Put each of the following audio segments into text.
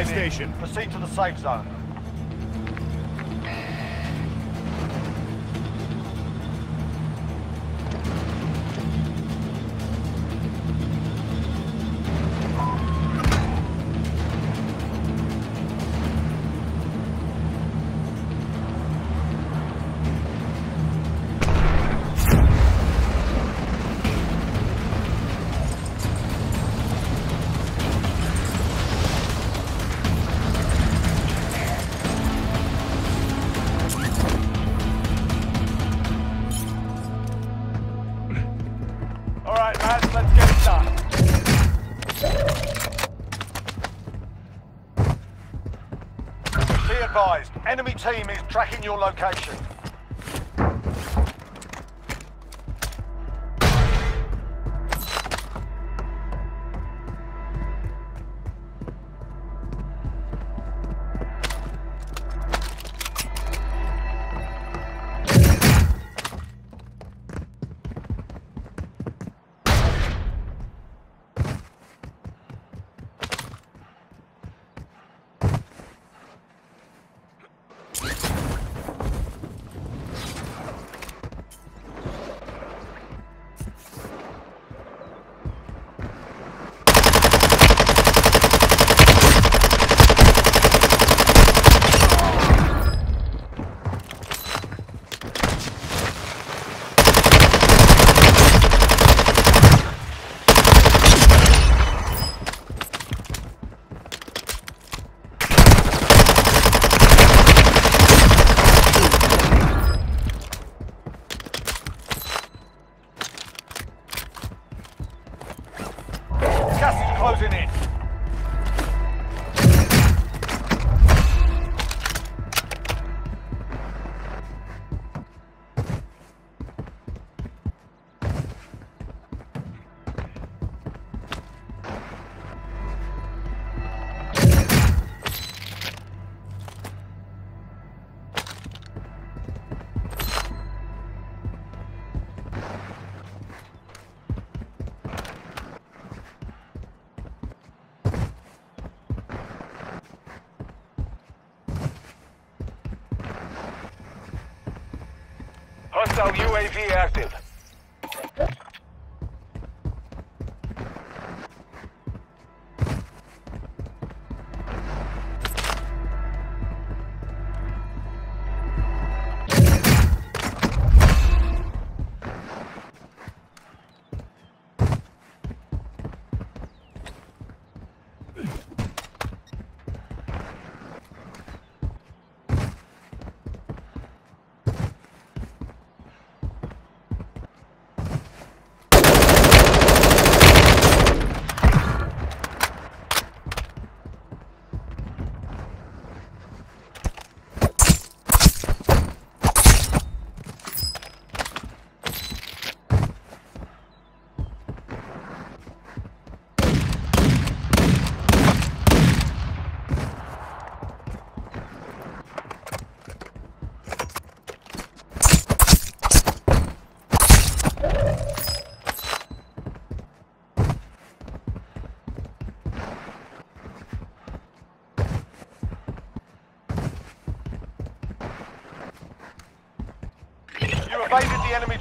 in. station. Proceed to the safe zone. Advised, enemy team is tracking your location. Hostile UAV active.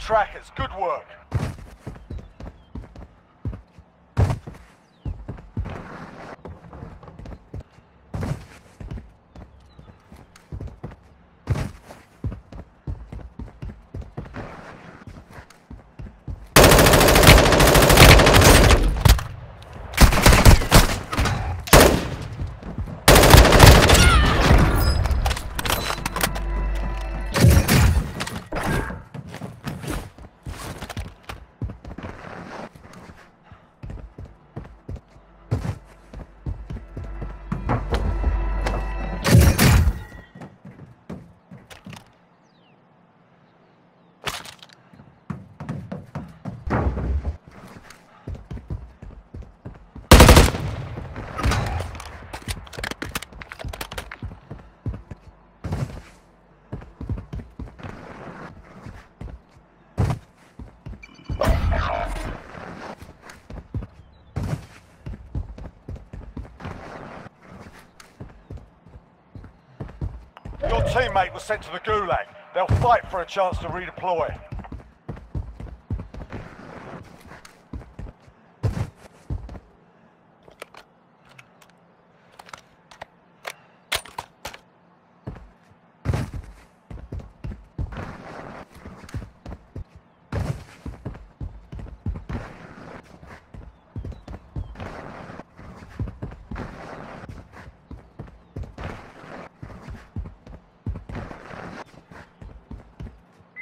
Trackers. Good work. Teammate was sent to the Gulag. They'll fight for a chance to redeploy.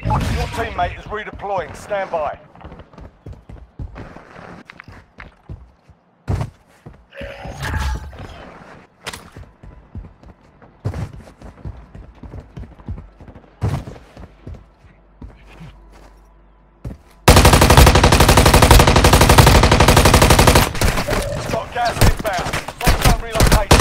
Your teammate is redeploying. Stand by. Got gas inbound. Stop relocation.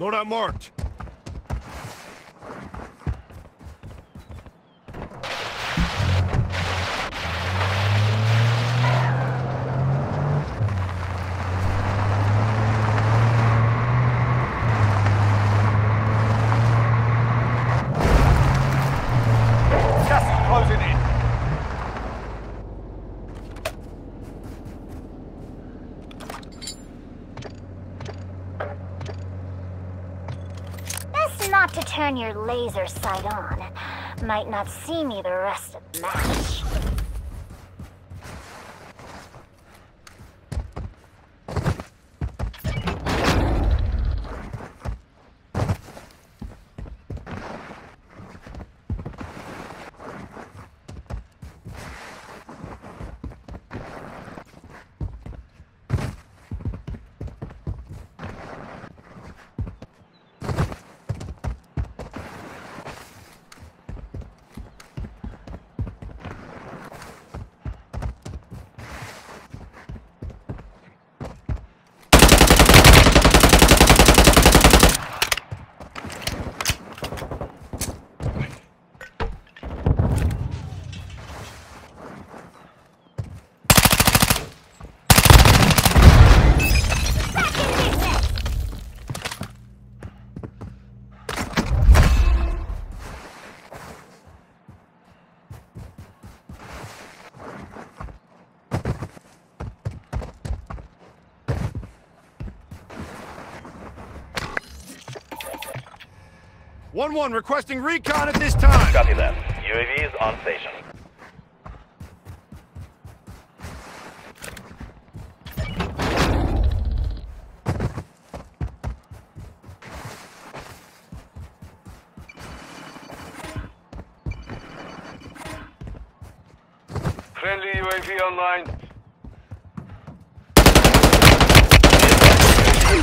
Loadout marked. Laser sight on. Might not see me the rest of the match. One one requesting recon at this time. Copy that. UAV is on station. Friendly UAV online.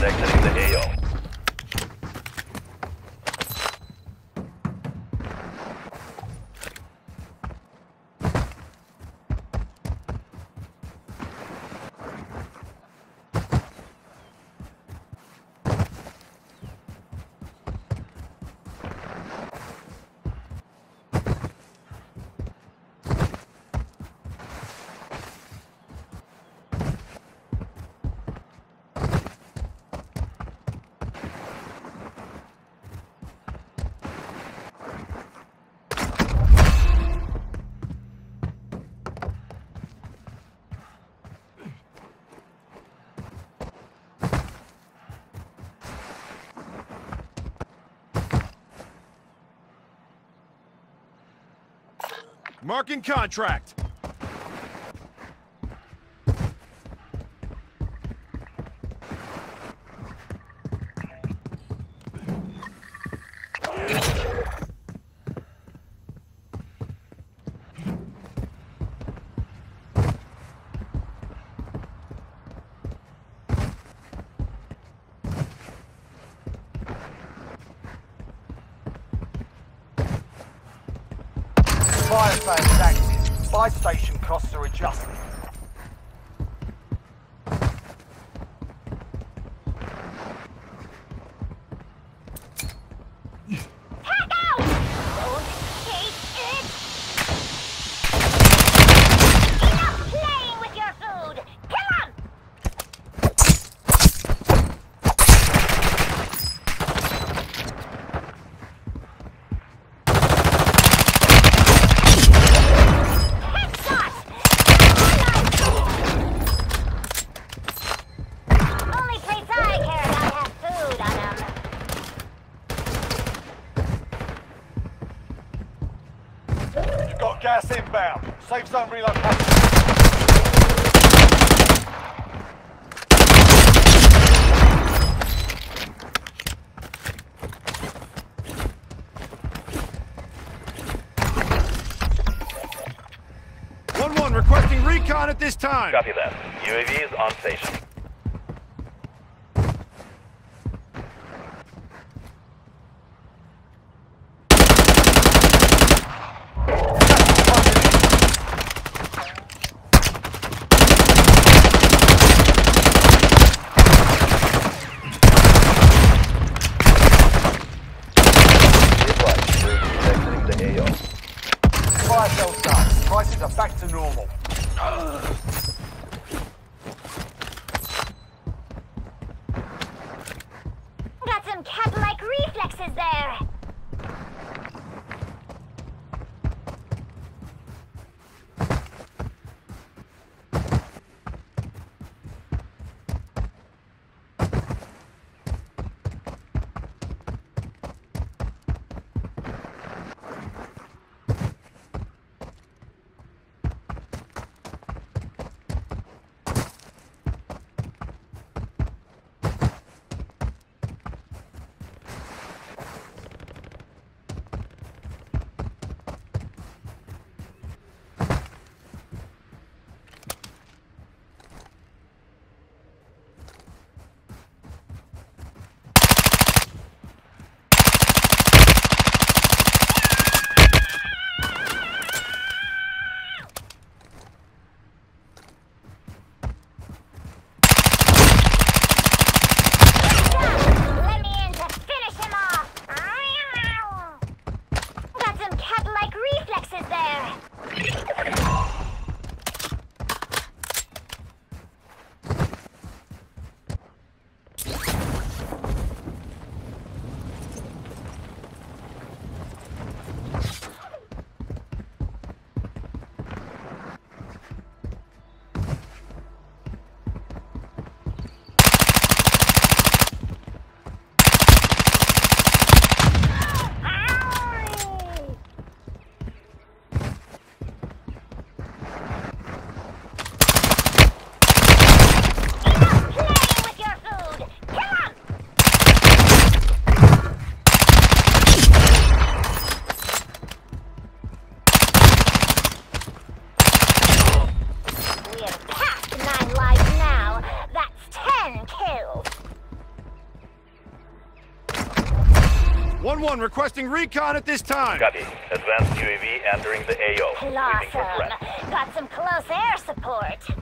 Exiting the AO. Marking contract. Inbound. Safe zone relocation. One one requesting recon at this time. Copy that. UAV is on station. 1 requesting recon at this time. Copy. Advanced UAV entering the AO. Awesome. Got some close air support.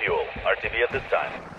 Fuel. RTB at this time.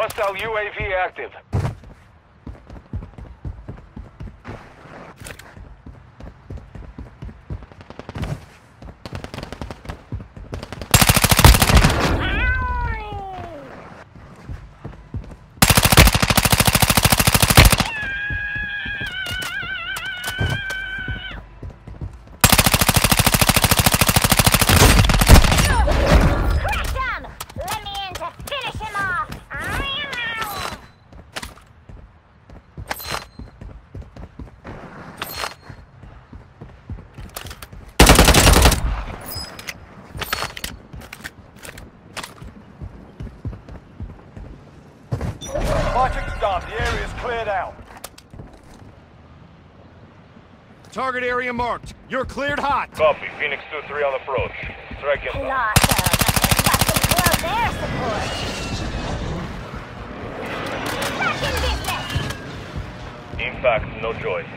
Hostile UAV active. Target area marked. You're cleared hot. Copy. Phoenix 2-3 on approach. Strike inbound. Awesome! Got no close air support! Back in business! In fact, no choice.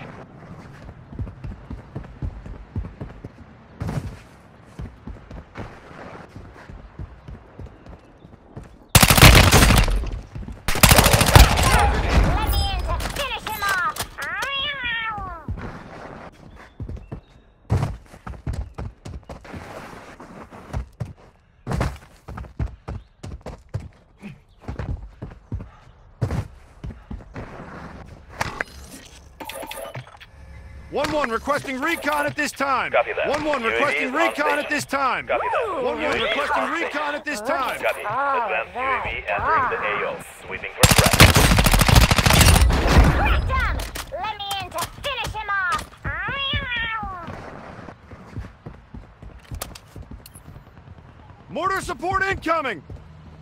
Let me in to finish him off! One one requesting recon at this time. Copy that. One one requesting is recon station. at this time. Copy that. One one requesting on station. recon at this time. Copy. Ah, Advanced that UAV entering the AO. Ah. Sweeping for threat. Cracked him! Let me in to finish him off! Mortar support incoming.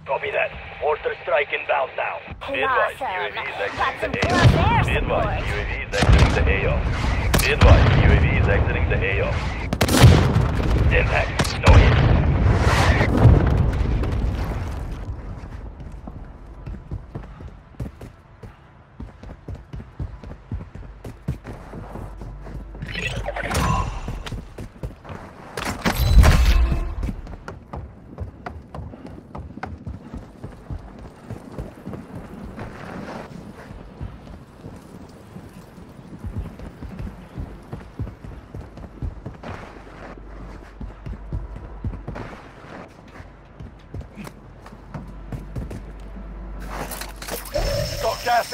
Copy that. Mortar strike inbound now. Be advised, UAV is exiting the AO. Be advised. UAV is exiting the AO. Be UAV is exiting the AO. Impact. No hit. Got gas